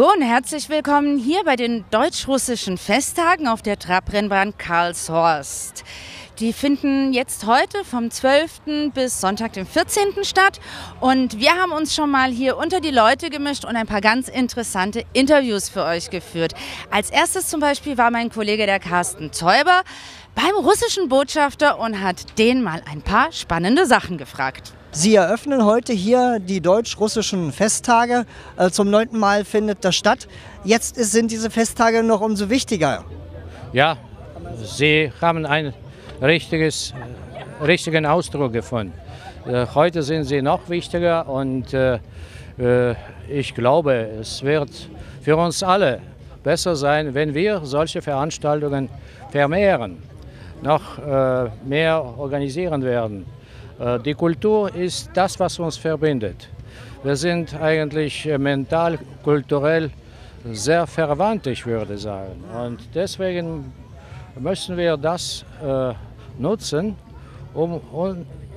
Hallo und herzlich willkommen hier bei den deutsch-russischen Festtagen auf der Trabrennbahn Karlshorst. Die finden jetzt heute vom 12. bis Sonntag, dem 14. statt. Und wir haben uns schon mal hier unter die Leute gemischt und ein paar ganz interessante Interviews für euch geführt. Als erstes zum Beispiel war mein Kollege der Carsten Zäuber beim russischen Botschafter und hat den mal ein paar spannende Sachen gefragt. Sie eröffnen heute hier die deutsch-russischen Festtage. Äh, zum neunten Mal findet das statt. Jetzt sind diese Festtage noch umso wichtiger. Ja, Sie haben ein richtiges, richtigen Ausdruck gefunden. Äh, heute sind sie noch wichtiger und äh, ich glaube, es wird für uns alle besser sein, wenn wir solche Veranstaltungen vermehren, noch mehr organisieren werden. Die Kultur ist das, was uns verbindet. Wir sind eigentlich mental, kulturell sehr verwandt, ich würde sagen. Und deswegen müssen wir das äh, nutzen, um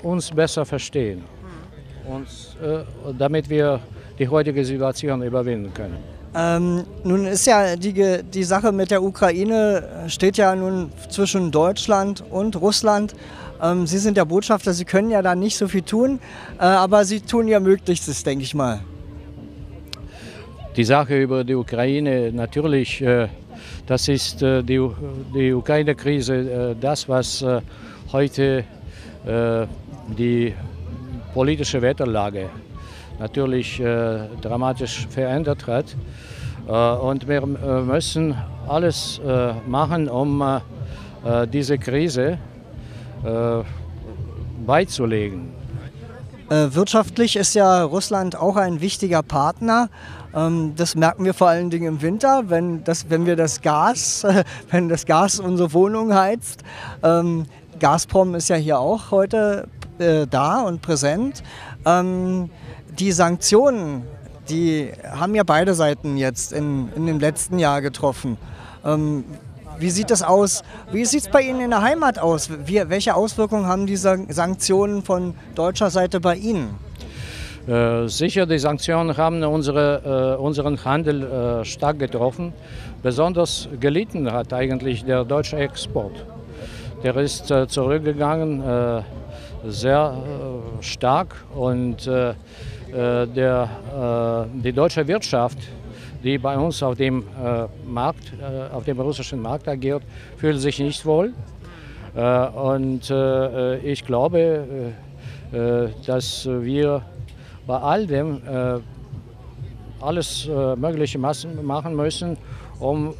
uns besser verstehen, uns, äh, damit wir die heutige Situation überwinden können. Ähm, nun ist ja die, die Sache mit der Ukraine, steht ja nun zwischen Deutschland und Russland. Ähm, Sie sind der Botschafter, Sie können ja da nicht so viel tun, äh, aber Sie tun Ihr Möglichstes, denke ich mal. Die Sache über die Ukraine, natürlich, äh, das ist äh, die, die Ukraine-Krise, äh, das, was äh, heute äh, die politische Wetterlage natürlich äh, dramatisch verändert hat. Äh, und wir müssen alles machen, um diese Krise beizulegen. Wirtschaftlich ist ja Russland auch ein wichtiger Partner. Ähm, das merken wir vor allen Dingen im Winter, wenn, das, wenn wir das Gas, wenn das Gas unsere Wohnung heizt. Ähm, Gazprom ist ja hier auch heute äh, da und präsent. Die Sanktionen, die haben ja beide Seiten jetzt in, in dem letzten Jahr getroffen. Ähm, wie sieht das aus? Wie sieht es bei Ihnen in der Heimat aus? Wie, welche Auswirkungen haben diese Sanktionen von deutscher Seite bei Ihnen? Äh, sicher, die Sanktionen haben unsere, äh, unseren Handel äh, stark getroffen. Besonders gelitten hat eigentlich der deutsche Export. Der ist äh, zurückgegangen, äh, sehr äh, stark und der, die deutsche Wirtschaft, die bei uns auf dem Markt, auf dem russischen Markt agiert, fühlt sich nicht wohl. und ich glaube, dass wir bei all dem alles Mögliche machen müssen, um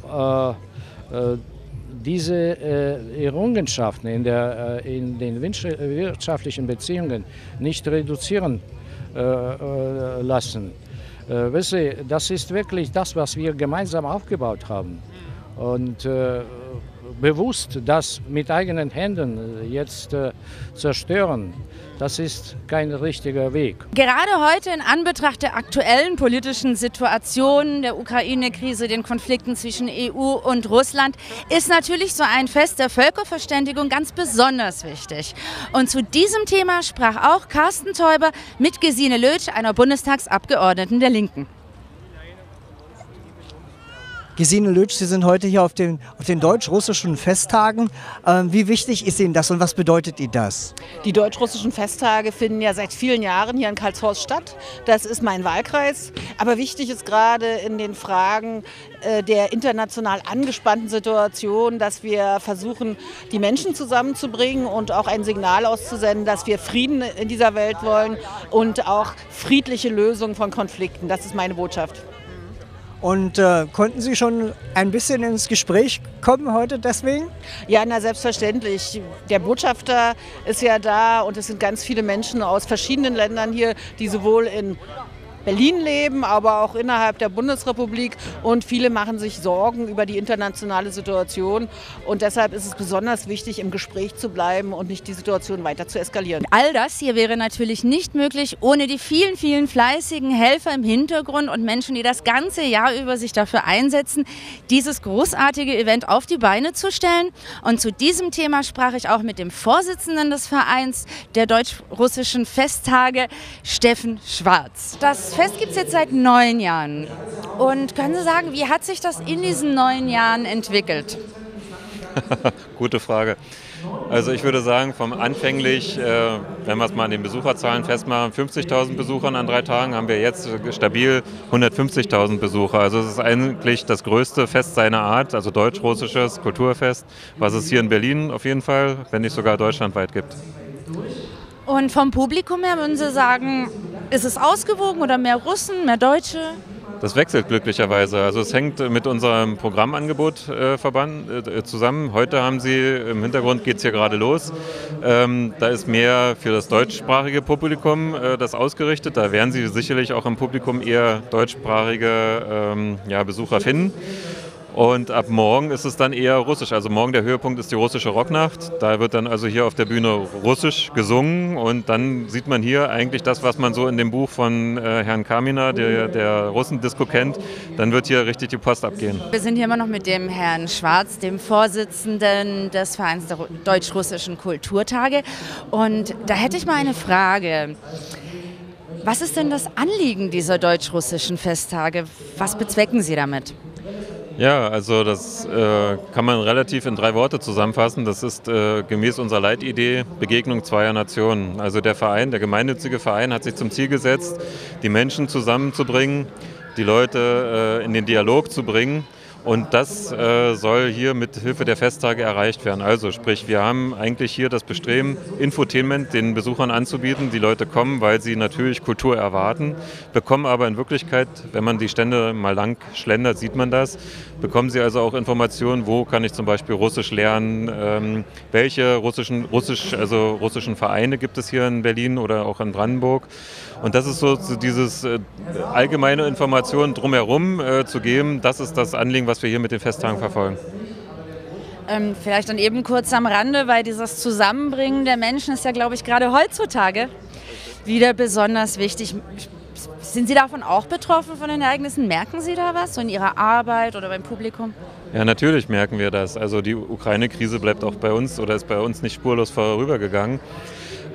diese äh, Errungenschaften in, der, äh, in, den wirtschaftlichen Beziehungen nicht reduzieren äh, äh lassen. Äh, weißt du, das ist wirklich das, was wir gemeinsam aufgebaut haben. Und äh, bewusst das mit eigenen Händen jetzt äh, zerstören, das ist kein richtiger Weg. Gerade heute in Anbetracht der aktuellen politischen Situation, der Ukraine-Krise, den Konflikten zwischen EU und Russland, ist natürlich so ein Fest der Völkerverständigung ganz besonders wichtig. Und zu diesem Thema sprach auch Carsten Teuber mit Gesine Lötsch, einer Bundestagsabgeordneten der Linken. Gesine Lötsch, Sie sind heute hier auf den, auf den deutsch-russischen Festtagen. Ähm, wie wichtig ist Ihnen das und was bedeutet Ihnen das? Die deutsch-russischen Festtage finden ja seit vielen Jahren hier in Karlshorst statt. Das ist mein Wahlkreis. Aber wichtig ist gerade in den Fragen äh, der international angespannten Situation, dass wir versuchen, die Menschen zusammenzubringen und auch ein Signal auszusenden, dass wir Frieden in dieser Welt wollen und auch friedliche Lösungen von Konflikten. Das ist meine Botschaft. Und äh, konnten Sie schon ein bisschen ins Gespräch kommen heute deswegen? Ja, na selbstverständlich. Der Botschafter ist ja da und es sind ganz viele Menschen aus verschiedenen Ländern hier, die sowohl in Berlin leben, aber auch innerhalb der Bundesrepublik. Und viele machen sich Sorgen über die internationale Situation. Und deshalb ist es besonders wichtig, im Gespräch zu bleiben und nicht die Situation weiter zu eskalieren. All das hier wäre natürlich nicht möglich ohne die vielen, vielen fleißigen Helfer im Hintergrund und Menschen, die das ganze Jahr über sich dafür einsetzen, dieses großartige Event auf die Beine zu stellen. Und zu diesem Thema sprach ich auch mit dem Vorsitzenden des Vereins der deutsch-russischen Festtage, Steffen Schwarz. Das Das Fest gibt es jetzt seit neun Jahren. Und können Sie sagen, wie hat sich das in diesen neun Jahren entwickelt? Gute Frage. Also ich würde sagen, vom anfänglich, äh, wenn wir es mal an den Besucherzahlen festmachen, 50.000 Besuchern an drei Tagen, haben wir jetzt stabil 150.000 Besucher. Also es ist eigentlich das größte Fest seiner Art, also deutsch-russisches Kulturfest, was es hier in Berlin auf jeden Fall, wenn nicht sogar deutschlandweit gibt. Und vom Publikum her würden Sie sagen, ist es ausgewogen oder mehr Russen, mehr Deutsche? Das wechselt glücklicherweise. Also es hängt mit unserem Programmangebot äh, verband, äh, zusammen. Heute haben Sie, im Hintergrund geht es hier gerade los, ähm, da ist mehr für das deutschsprachige Publikum äh, das ausgerichtet. Da werden Sie sicherlich auch im Publikum eher deutschsprachige ähm, ja, Besucher finden. Und ab morgen ist es dann eher russisch. Also morgen der Höhepunkt ist die russische Rocknacht. Da wird dann also hier auf der Bühne russisch gesungen und dann sieht man hier eigentlich das, was man so in dem Buch von äh, Herrn Kamina, der, der Russendisco kennt. Dann wird hier richtig die Post abgehen. Wir sind hier immer noch mit dem Herrn Schwarz, dem Vorsitzenden des Vereins der Deutsch-Russischen Kulturtage. Und da hätte ich mal eine Frage. Was ist denn das Anliegen dieser deutsch-russischen Festtage? Was bezwecken Sie damit? Ja, also das äh, kann man relativ in drei Worte zusammenfassen. Das ist äh, gemäß unserer Leitidee Begegnung zweier Nationen. Also der Verein, der gemeinnützige Verein hat sich zum Ziel gesetzt, die Menschen zusammenzubringen, die Leute äh, in den Dialog zu bringen und das äh, soll hier mit Hilfe der Festtage erreicht werden. Also sprich, wir haben eigentlich hier das Bestreben, Infotainment den Besuchern anzubieten. Die Leute kommen, weil sie natürlich Kultur erwarten, bekommen aber in Wirklichkeit, wenn man die Stände mal lang schlendert, sieht man das, bekommen sie also auch Informationen, wo kann ich zum Beispiel Russisch lernen, ähm, welche russischen, Russisch, also russischen Vereine gibt es hier in Berlin oder auch in Brandenburg. Und das ist so, dieses äh, allgemeine Informationen drumherum äh, zu geben, das ist das Anliegen, was wir hier mit den Festtagen verfolgen. Ähm, vielleicht dann eben kurz am Rande, weil dieses Zusammenbringen der Menschen ist ja, glaube ich, gerade heutzutage wieder besonders wichtig. Sind Sie davon auch betroffen von den Ereignissen? Merken Sie da was, so in Ihrer Arbeit oder beim Publikum? Ja, natürlich merken wir das. Also die Ukraine-Krise bleibt auch bei uns oder ist bei uns nicht spurlos vorübergegangen.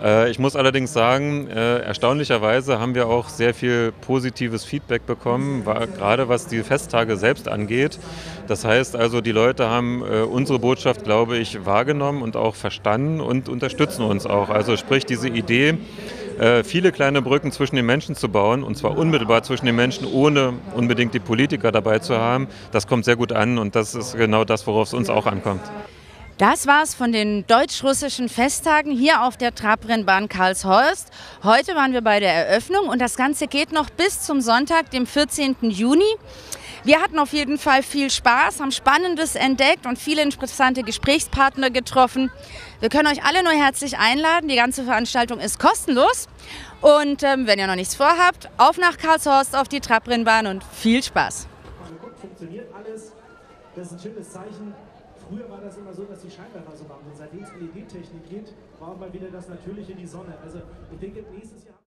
Äh, ich muss allerdings sagen, äh, erstaunlicherweise haben wir auch sehr viel positives Feedback bekommen, gerade was die Festtage selbst angeht. Das heißt also, die Leute haben äh, unsere Botschaft, glaube ich, wahrgenommen und auch verstanden und unterstützen uns auch. Also sprich diese Idee, viele kleine Brücken zwischen den Menschen zu bauen, und zwar unmittelbar zwischen den Menschen, ohne unbedingt die Politiker dabei zu haben, das kommt sehr gut an und das ist genau das, worauf es uns auch ankommt. Das war's von den deutsch-russischen Festtagen hier auf der Trabrennbahn Karlshorst. Heute waren wir bei der Eröffnung und das Ganze geht noch bis zum Sonntag, dem 14. Juni. Wir hatten auf jeden Fall viel Spaß, haben Spannendes entdeckt und viele interessante Gesprächspartner getroffen. Wir können euch alle nur herzlich einladen. Die ganze Veranstaltung ist kostenlos. Und ähm, wenn ihr noch nichts vorhabt, auf nach Karlshorst auf die Trabrennbahn und viel Spaß. Funktioniert alles. Das ist ein schönes Zeichen. Früher war das immer so, dass die Scheinwerfer so waren. Und seitdem es LED-Technik gibt, brauchen wir wieder das Natürliche, die Sonne. Also ich denke, nächstes Jahr...